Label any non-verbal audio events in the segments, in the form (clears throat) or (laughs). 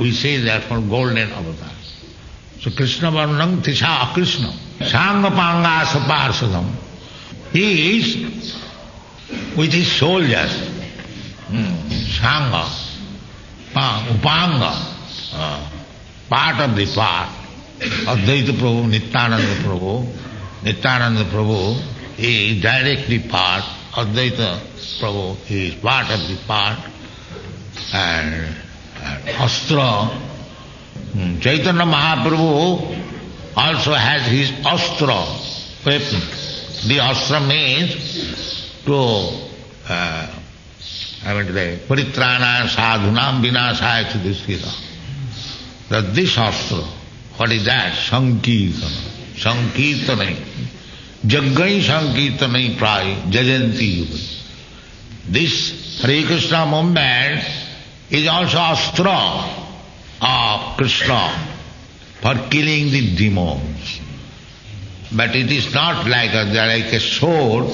We say therefore golden avatar. So Krishna Varnam Tisha Krishna. Sangha Panga Saparsadam. He is with his soldiers. Hmm. Sangha, Upanga, uh, part of the part. Advaita Prabhu, Nityananda Prabhu, Nityananda Prabhu is directly part, Advaita Prabhu he is part of the part, and Astra, Chaitanya Mahaprabhu also has his Astra weapon. The Astra means to, uh, I mean to say, Paritrana sadhunam vinasaya chudisita. That this Astra, what is that? Sankirtana. Sankirtana. Jaggai Sankirtana pray jajanti This Hare Krishna movement is also astra of Krishna for killing the demons. But it is not like a, like a sword,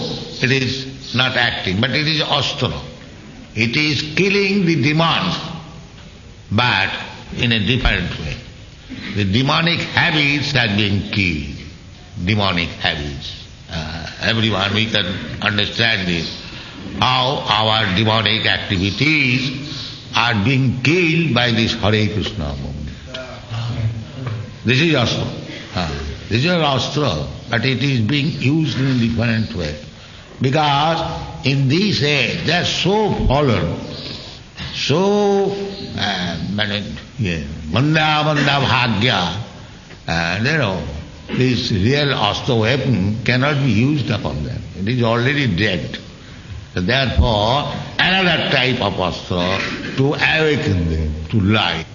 it is not acting, but it is astra. It is killing the demons, but in a different way. The demonic habits are being killed. Demonic habits. Uh, everyone, we can understand this. How our demonic activities are being killed by this Hare Krishna movement. This is Astra. This is Astra, but it is being used in a different way. Because in this age they are so fallen, so uh, Manda Manda Bhagya, uh, you know, this real Astra weapon cannot be used upon them. It is already dead. Therefore, another type of Astra to awaken them to life.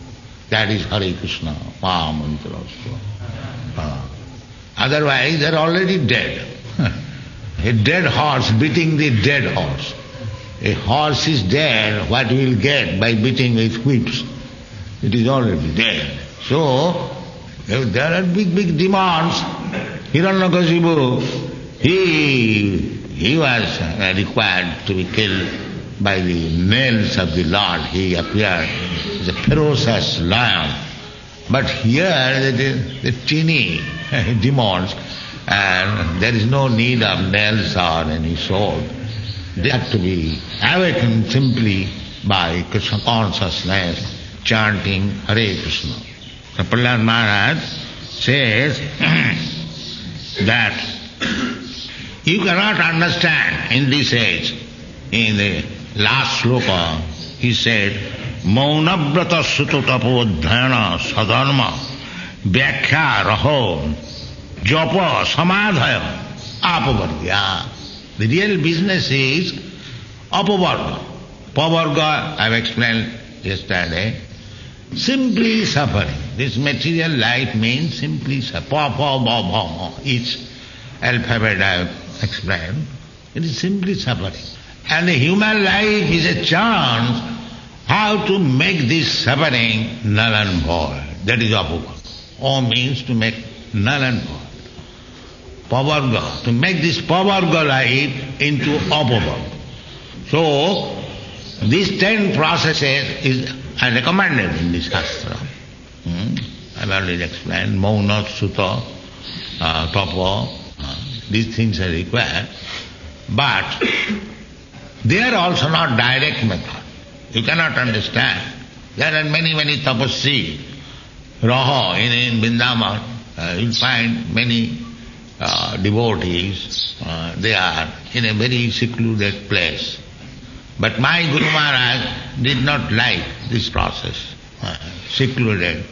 That is Hare Krishna, Mahamantra Astra. Uh, otherwise, they are already dead. (laughs) A dead horse beating the dead horse. A horse is dead, what will get by beating with whips? It is already dead. So, there are big, big demands. Hiranyakasipu, he, he was required to be killed by the nails of the Lord. He appeared as a ferocious lion. But here, the, the teeny (laughs) demons, and there is no need of nails or any sword. They have to be awakened simply by Krishna consciousness, chanting Hare Krishna. So Prahlad Maharaj says (clears throat) that you cannot understand in this age, in the last sloka, he said, Maunabrata suto tapodhyana sadharma vyakya raho japa samadhaya apavargya. The real business is apavarga. Pavarga, I have explained yesterday, simply suffering. This material life means simply suffering. Each alphabet I have explained. It is simply suffering. And the human life is a chance how to make this suffering null and void. That is apavarga. O means to make null and void. Pavarga, to make this pavarga life into apavarga. So, these ten processes is are recommended in this Shastra. Hmm? I've already explained, Mauna, Sutta, uh, Tapa, uh, these things are required. But they are also not direct method. You cannot understand. There are many, many tapasvi. Raha in, in Vrindavan, uh, you'll find many uh, devotees, uh, they are in a very secluded place. But my Guru Maharaj did not like this process, uh, secluded.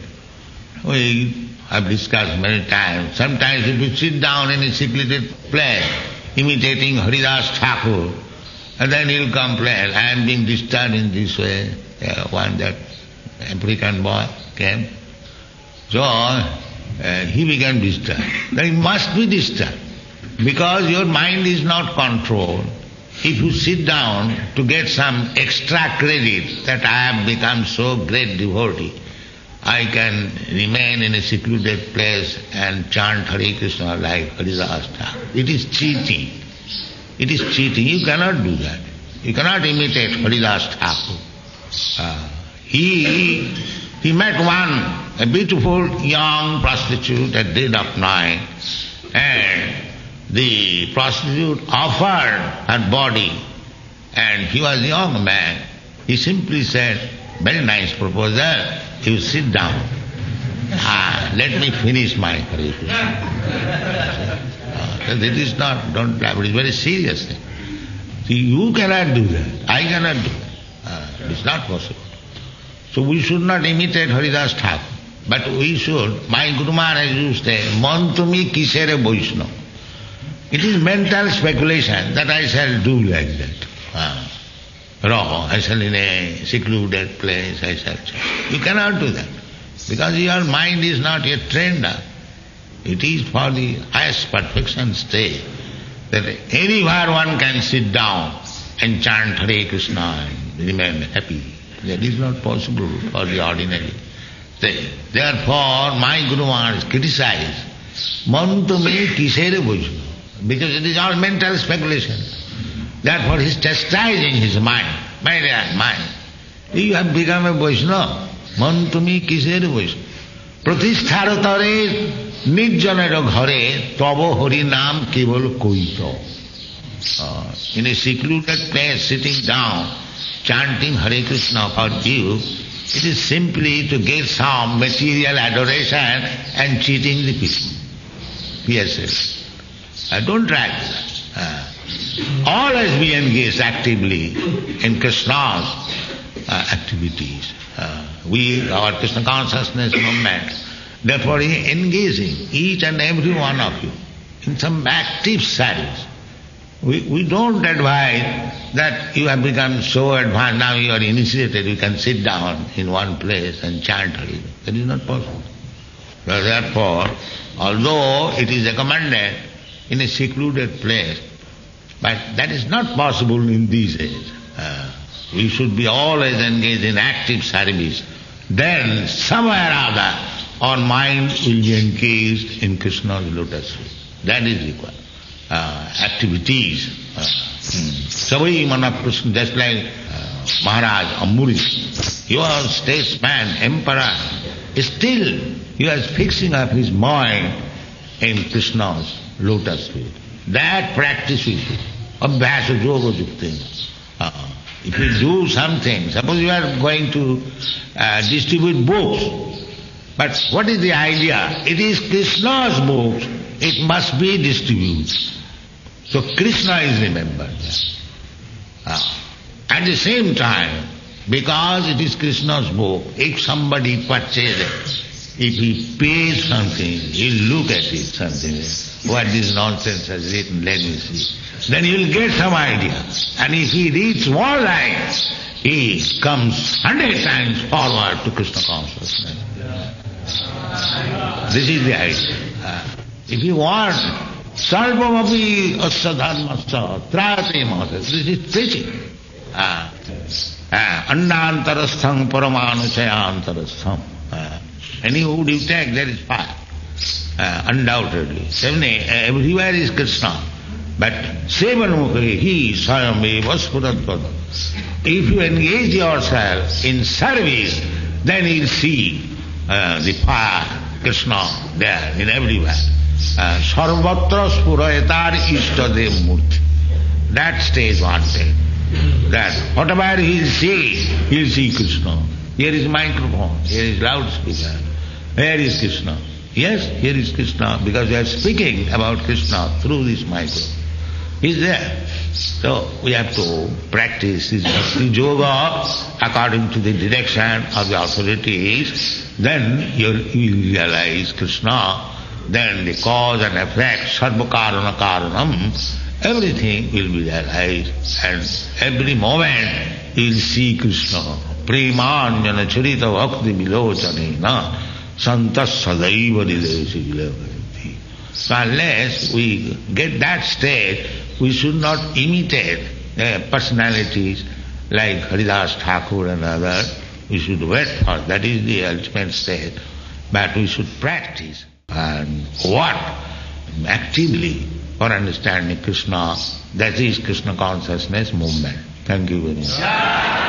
We have discussed many times. Sometimes if you sit down in a secluded place, imitating Haridas Thakur, and then he'll complain, I am being disturbed in this way. Uh, one that African boy came. So uh, he began disturbed. Then he must be disturbed because your mind is not controlled. If you sit down to get some extra credit that I have become so great devotee, I can remain in a secluded place and chant Hare Krishna like Haridas Thakur. It is cheating. It is cheating. You cannot do that. You cannot imitate Haridas Thakur. Uh, he he met one, a beautiful young prostitute at dead of night, and the prostitute offered her body, and he was a young man. He simply said, very nice proposal, you sit down. Ah, let me finish my Hare Krishna. Uh, that is not, don't laugh, it is very serious thing. See, you cannot do that. I cannot do that. Uh, it's not possible. So we should not imitate Haridas Thakur. But we should, my Guru Maharaj used to say, Man tumi kisere Vaishnava. It is mental speculation that I shall do like that. Uh, I shall in a secluded place, I shall. You cannot do that. Because your mind is not yet trained. It is for the highest perfection stage that anywhere one can sit down and chant Hare Krishna and remain happy. That is not possible for the ordinary. Therefore, my Guru Maharaj criticized Kisere Vaishnava because it is all mental speculation. Therefore, he is chastising his mind. My dear mind, you have become a Vaishnava. Mantame Kisere Vaishnava. প্রতিষ্ঠার তরে নির্জনের ঘরে তব হরি নাম কেবল কৈত in a secluded place sitting down chanting Hare Krishna for you it is simply to get some material adoration and cheating the people PSS uh, don't try that uh, always be engaged actively in Krishna's uh, activities uh, we, our Krishna consciousness movement, therefore engaging each and every one of you in some active service. We, we don't advise that you have become so advanced, now you are initiated, you can sit down in one place and chant Hari. That is not possible. Therefore, although it is recommended in a secluded place, but that is not possible in these days. We should be always engaged in active service. Then somewhere or other our mind will be engaged in Krishna's lotus feet. That is required. Uh, activities. Uh, Savai hmm. Krishna, just like uh, Maharaj Ambarish, he was statesman, emperor. Still, he was fixing up his mind in Krishna's lotus feet. That practice do. Abhyasa yoga jukti. Uh, if you do something, suppose you are going to uh, distribute books, but what is the idea? It is Krishna's books, it must be distributed. So Krishna is remembered. Uh, at the same time, because it is Krishna's book, if somebody purchases it, if he pays something, he'll look at it, something, what this nonsense has written, let me see then he will get some idea. And if he reads one line, he comes hundred times forward to Krishna consciousness. This is the idea. Uh, if you want sarvamapi asya dharmasya trayate mahasya, this is preaching. Uh, uh, Annantarastham paramanuchayantarastham. Uh, any wood you take, there is fire. Uh, undoubtedly. Everywhere is Krishna. But Sevanmukhi, he Sayameva Spuratpada. If you engage yourself in service, then you'll see uh, the fire, Krishna, there, in everywhere. Uh, Sarvatra Spurayatar Ishtadev Murti. That stage wanted. That whatever he'll see, he'll see Krishna. Here is microphone, here is loudspeaker. Where is Krishna? Yes, here is Krishna, because we are speaking about Krishna through this microphone is there. So we have to practice this bhakti yoga according to the direction of the authorities. Then you'll, you'll realize Krishna. Then the cause and effect, sarva karana karanam, everything will be realized. And every moment you'll see Krishna. Premanjana charita bhakti vilochanena santas sadaiva So unless we get that state, we should not imitate uh, personalities like Haridas Thakur and others. We should wait for that is the ultimate state. But we should practice and work actively for understanding Krishna. That is Krishna consciousness movement. Thank you very much.